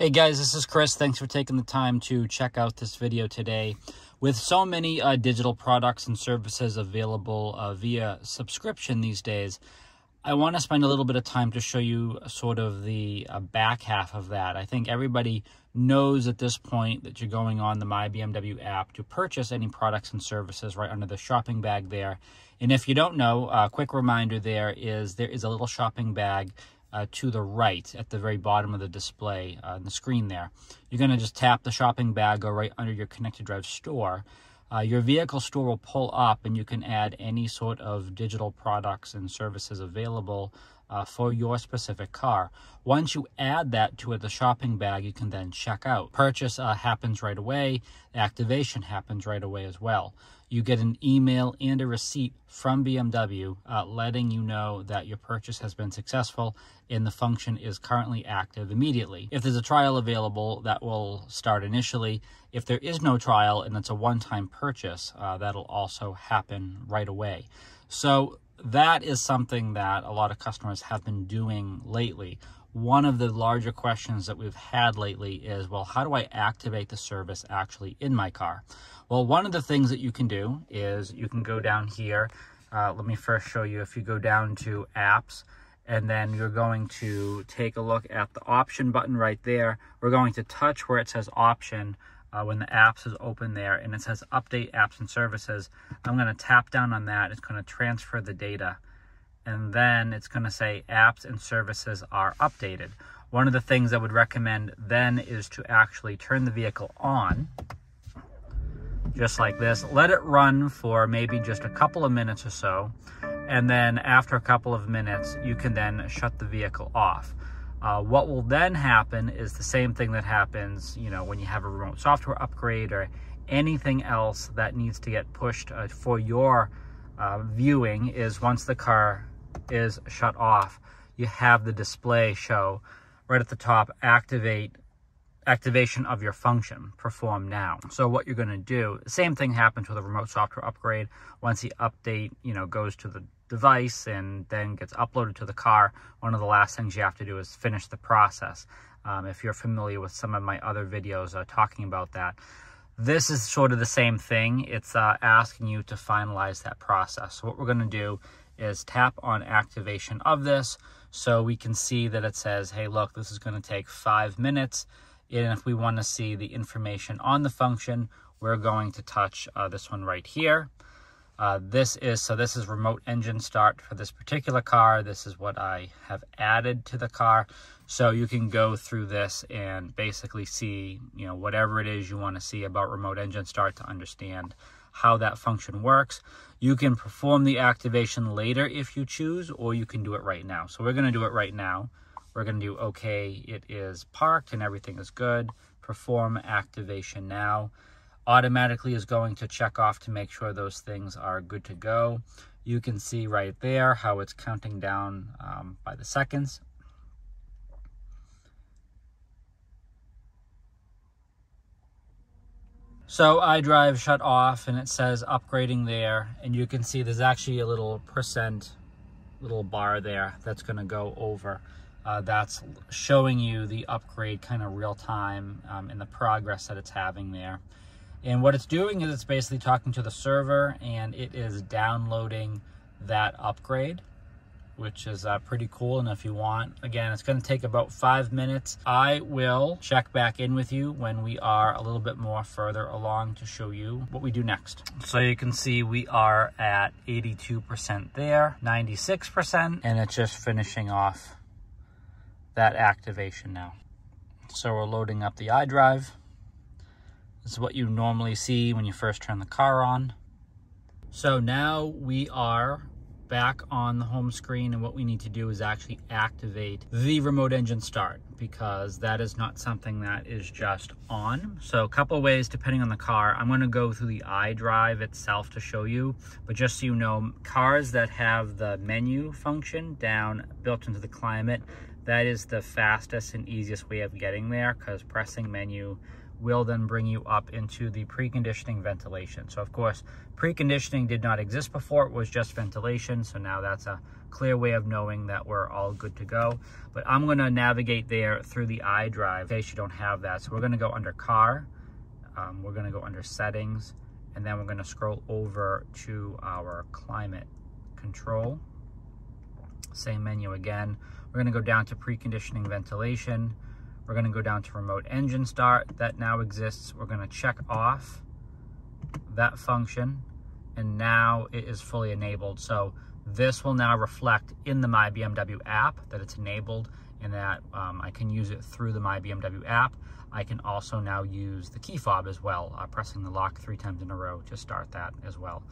Hey guys, this is Chris. Thanks for taking the time to check out this video today. With so many uh, digital products and services available uh, via subscription these days, I want to spend a little bit of time to show you sort of the uh, back half of that. I think everybody knows at this point that you're going on the My BMW app to purchase any products and services right under the shopping bag there. And if you don't know, a quick reminder there is there is a little shopping bag uh, to the right at the very bottom of the display uh, on the screen there. You're going to just tap the shopping bag, go right under your Connected Drive store. Uh, your vehicle store will pull up and you can add any sort of digital products and services available uh, for your specific car. Once you add that to the shopping bag, you can then check out. Purchase uh, happens right away. Activation happens right away as well. You get an email and a receipt from BMW uh, letting you know that your purchase has been successful and the function is currently active immediately. If there's a trial available, that will start initially. If there is no trial and it's a one-time purchase, uh, that'll also happen right away. So that is something that a lot of customers have been doing lately. One of the larger questions that we've had lately is, well, how do I activate the service actually in my car? Well, one of the things that you can do is you can go down here. Uh, let me first show you if you go down to apps and then you're going to take a look at the option button right there. We're going to touch where it says option uh, when the apps is open there and it says update apps and services. I'm going to tap down on that. It's going to transfer the data and then it's going to say apps and services are updated. One of the things I would recommend then is to actually turn the vehicle on just like this. Let it run for maybe just a couple of minutes or so. And then after a couple of minutes, you can then shut the vehicle off. Uh, what will then happen is the same thing that happens, you know, when you have a remote software upgrade or anything else that needs to get pushed uh, for your uh, viewing is once the car is shut off, you have the display show right at the top, activate activation of your function, perform now. So what you're going to do, the same thing happens with a remote software upgrade. Once the update, you know, goes to the device and then gets uploaded to the car, one of the last things you have to do is finish the process. Um, if you're familiar with some of my other videos uh, talking about that. This is sort of the same thing. It's uh, asking you to finalize that process. So what we're going to do is tap on activation of this so we can see that it says, hey, look, this is going to take five minutes. And if we want to see the information on the function, we're going to touch uh, this one right here. Uh, this is, so this is remote engine start for this particular car. This is what I have added to the car. So you can go through this and basically see, you know, whatever it is you want to see about remote engine start to understand how that function works. You can perform the activation later if you choose, or you can do it right now. So we're going to do it right now. We're going to do okay, it is parked and everything is good. Perform activation now automatically is going to check off to make sure those things are good to go. You can see right there how it's counting down um, by the seconds. So iDrive shut off and it says upgrading there and you can see there's actually a little percent little bar there that's going to go over. Uh, that's showing you the upgrade kind of real time um, and the progress that it's having there. And what it's doing is it's basically talking to the server and it is downloading that upgrade, which is uh, pretty cool. And if you want, again, it's going to take about five minutes. I will check back in with you when we are a little bit more further along to show you what we do next. So you can see we are at 82% there, 96%, and it's just finishing off that activation now. So we're loading up the iDrive. This is what you normally see when you first turn the car on. So now we are back on the home screen and what we need to do is actually activate the remote engine start because that is not something that is just on. So a couple ways depending on the car. I'm going to go through the iDrive itself to show you, but just so you know, cars that have the menu function down built into the climate, that is the fastest and easiest way of getting there because pressing menu will then bring you up into the preconditioning ventilation. So of course, preconditioning did not exist before, it was just ventilation. So now that's a clear way of knowing that we're all good to go. But I'm gonna navigate there through the iDrive in case you don't have that. So we're gonna go under car, um, we're gonna go under settings, and then we're gonna scroll over to our climate control. Same menu again. We're gonna go down to preconditioning ventilation. We're gonna go down to remote engine start. That now exists. We're gonna check off that function and now it is fully enabled. So this will now reflect in the My BMW app that it's enabled and that um, I can use it through the My BMW app. I can also now use the key fob as well, uh, pressing the lock three times in a row to start that as well.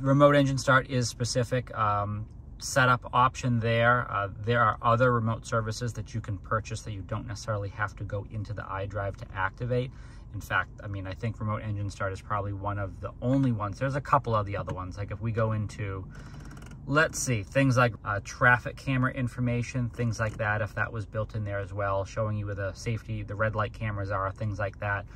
remote engine start is specific. Um, setup option there. Uh, there are other remote services that you can purchase that you don't necessarily have to go into the iDrive to activate. In fact, I mean, I think remote engine start is probably one of the only ones. There's a couple of the other ones. Like if we go into Let's see, things like uh, traffic camera information, things like that, if that was built in there as well, showing you where the safety, the red light cameras are, things like that.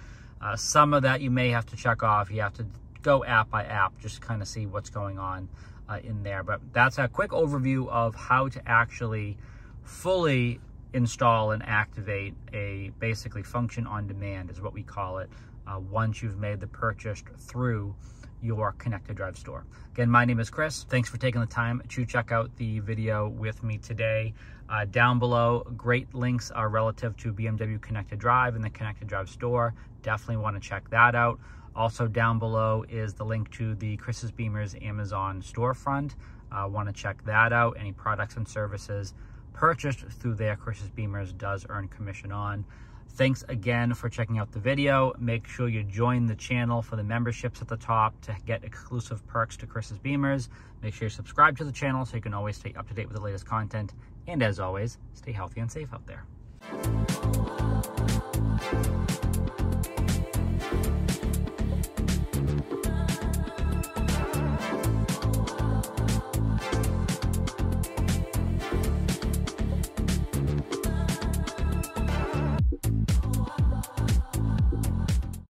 Uh, some of that you may have to check off. You have to go app by app, just kind of see what's going on uh, in there. But that's a quick overview of how to actually fully install and activate a basically function on demand is what we call it uh, once you've made the purchase through your connected drive store. Again, my name is Chris. Thanks for taking the time to check out the video with me today. Uh, down below, great links are relative to BMW Connected Drive and the Connected Drive store. Definitely want to check that out. Also down below is the link to the Chris's Bimmers Amazon storefront. Uh, want to check that out. Any products and services purchased through there, Chris's Bimmers does earn commission on. Thanks again for checking out the video. Make sure you join the channel for the memberships at the top to get exclusive perks to Chris's Bimmers. Make sure you subscribe to the channel so you can always stay up to date with the latest content. And as always, stay healthy and safe out there.